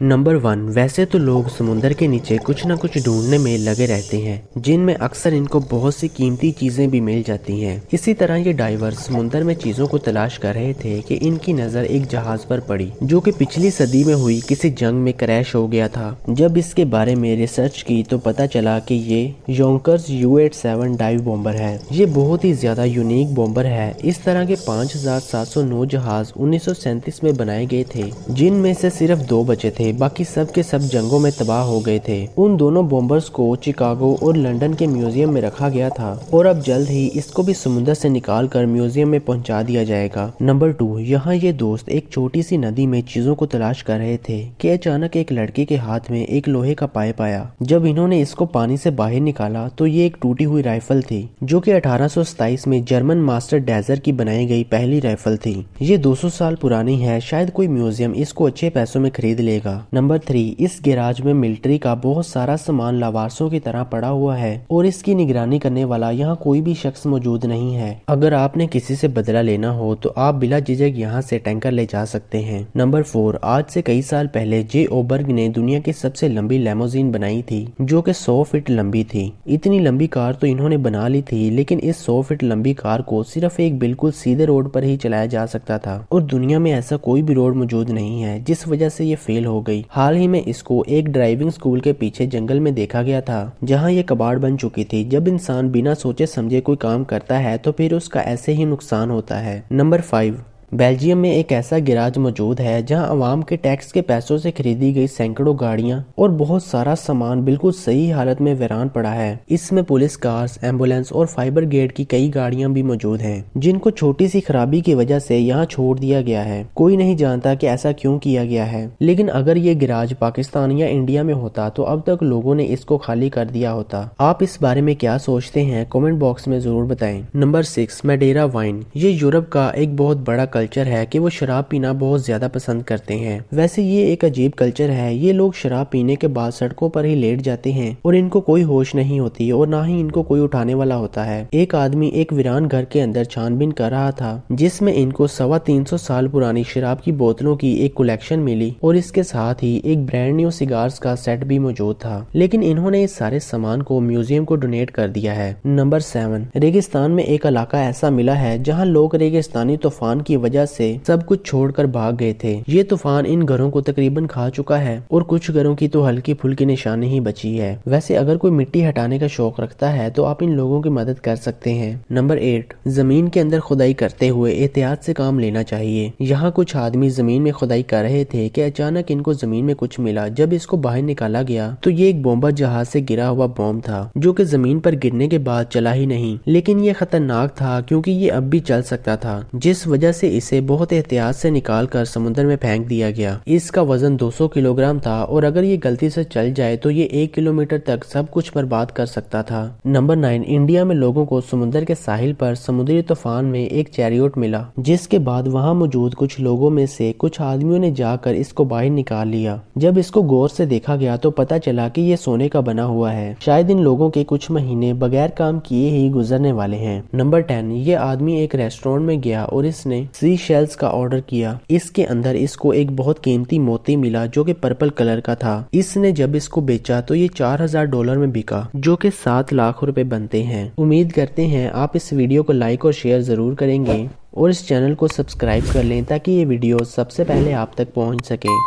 Number one वैसे तो लोग समुंदर के नीचे कुछ न कुछ ढूँढने में लगे रहते हैं, जिनमें अक्सर इनको बहुत सी कीमती चीज़ें भी मिल जाती हैं। इसी तरह ये डाइवर समुंदर में चीज़ों को तलाश कर रहे थे कि इनकी नज़र एक जहाज़ पर पड़ी, जो कि पिछली सदी में हुई किसी जंग में क्रैश हो गया था। जब इसके बारे में रिसर्च की तो पता चला की ये Junkers U eight seven dive bomber है। ये बहुत ही ज़्यादा यूनिक बॉम्बर है। इस तरह के पाँच हज़ार सात सौ नौ जहाज़ उन्नीस सौ सैंतीस में बनाए गए थे, जिनमें से सिर्फ़ दो बचे थे। थे। बाकी सब के सब जंगों में तबाह हो गए थे। उन दोनों बॉम्बर्स को चिकागो और लंदन के म्यूज़ियम में रखा गया था और अब जल्द ही इसको भी समुद्र से निकाल कर म्यूज़ियम में पहुँचा दिया जाएगा। नंबर टू, यहाँ ये दोस्त एक छोटी सी नदी में चीज़ों को तलाश कर रहे थे कि अचानक एक लड़के के हाथ में एक लोहे का पाइप आया। जब इन्होंने इसको पानी से बाहर निकाला तो ये एक टूटी हुई राइफल थी, जो कि अठारह सौ सताइस में जर्मन मास्टर डेजर की बनाई गई पहली राइफल थी। ये 200 साल पुरानी है, शायद कोई म्यूज़ियम इसको अच्छे पैसों में खरीद लेगा। नंबर थ्री इस गैराज में मिलिट्री का बहुत सारा सामान लावारसों की तरह पड़ा हुआ है और इसकी निगरानी करने वाला यहाँ कोई भी शख्स मौजूद नहीं है। अगर आपने किसी से बदला लेना हो तो आप बिला झिझक यहाँ से टैंकर ले जा सकते हैं। नंबर फोर आज से कई साल पहले जे ओबर्ग ने दुनिया की सबसे लंबी लेमोजीन बनाई थी, जो कि सौ फीट लंबी थी। इतनी लंबी कार तो इन्होंने बना ली थी, लेकिन इस सौ फीट लंबी कार को सिर्फ़ एक बिल्कुल सीधे रोड पर ही चलाया जा सकता था। और दुनिया में ऐसा कोई भी रोड मौजूद नहीं है, जिस वजह से ये फेल हो गई। हाल ही में इसको एक ड्राइविंग स्कूल के पीछे जंगल में देखा गया था, जहाँ ये कबाड़ बन चुकी थी। जब इंसान बिना सोचे समझे कोई काम करता है तो फिर उसका ऐसे ही नुकसान होता है। Number five. बेल्जियम में एक ऐसा गिराज मौजूद है जहाँ आवाम के टैक्स के पैसों से खरीदी गई सैकड़ों गाड़ियाँ और बहुत सारा सामान बिल्कुल सही हालत में वीरान पड़ा है। इसमें पुलिस कार्स, एंबुलेंस और फाइबर गेट की कई गाड़ियाँ भी मौजूद हैं, जिनको छोटी सी खराबी की वजह से यहाँ छोड़ दिया गया है। कोई नहीं जानता की ऐसा क्यों किया गया है, लेकिन अगर ये गिराज पाकिस्तान या इंडिया में होता तो अब तक लोगों ने इसको खाली कर दिया होता। आप इस बारे में क्या सोचते हैं, कॉमेंट बॉक्स में ज़रूर बताए। Number six, Madeira wine. ये यूरोप का एक बहुत बड़ा है कि वो शराब पीना बहुत ज़्यादा पसंद करते हैं। वैसे ये एक अजीब कल्चर है। ये लोग शराब पीने के बाद सड़कों पर ही लेट जाते हैं और इनको कोई होश नहीं होती और ना ही इनको कोई उठाने वाला होता है। एक आदमी एक वीरान घर के अंदर छानबीन कर रहा था, जिसमें इनको सवा तीन सौ साल पुरानी शराब की बोतलों की एक कलेक्शन मिली और इसके साथ ही एक ब्रांड न्यू सिगार्स का सेट भी मौजूद था। लेकिन इन्होंने इस सारे सामान को म्यूज़ियम को डोनेट कर दिया है। नंबर सेवन रेगिस्तान में एक इलाका ऐसा मिला है जहाँ लोग रेगिस्तानी तूफ़ान की वजह से सब कुछ छोड़कर भाग गए थे। ये तूफ़ान इन घरों को तकरीबन खा चुका है और कुछ घरों की तो हल्की फुल्की निशानी ही बची है। वैसे अगर कोई मिट्टी हटाने का शौक रखता है तो आप इन लोगों की मदद कर सकते हैं। नंबर एट, ज़मीन के अंदर खुदाई करते हुए एहतियात से काम लेना चाहिए। यहाँ कुछ आदमी ज़मीन में खुदाई कर रहे थे कि अचानक इनको ज़मीन में कुछ मिला। जब इसको बाहर निकाला गया तो ये एक बोम्बर जहाज़ से गिरा हुआ बॉम्ब था, जो कि ज़मीन पर गिरने के बाद चला ही नहीं। लेकिन ये खतरनाक था, क्योंकि ये अब भी चल सकता था, जिस वजह से इसे बहुत एहतियात से निकाल कर समुद्र में फेंक दिया गया। इसका वज़न 200 किलोग्राम था और अगर ये गलती से चल जाए तो ये एक किलोमीटर तक सब कुछ बर्बाद कर सकता था। नंबर नाइन, इंडिया में लोगों को समुद्र के साहिल पर समुद्री तूफ़ान में एक चैरियोट मिला, जिसके बाद वहाँ मौजूद कुछ लोगों में से कुछ आदमियों ने जाकर इसको बाहर निकाल लिया। जब इसको गौर से देखा गया तो पता चला कि ये सोने का बना हुआ है। शायद इन लोगों के कुछ महीने बगैर काम किए ही गुजरने वाले हैं। नंबर टेन, ये आदमी एक रेस्टोरेंट में गया और इसने सी शेल्स का ऑर्डर किया। इसके अंदर इसको एक बहुत कीमती मोती मिला जो कि पर्पल कलर का था। इसने जब इसको बेचा तो ये चार हज़ार डॉलर में बिका, जो कि सात लाख रुपए बनते हैं। उम्मीद करते हैं आप इस वीडियो को लाइक और शेयर ज़रूर करेंगे। और इस चैनल को सब्सक्राइब कर लें ताकि ये वीडियो सबसे पहले आप तक पहुँच सके।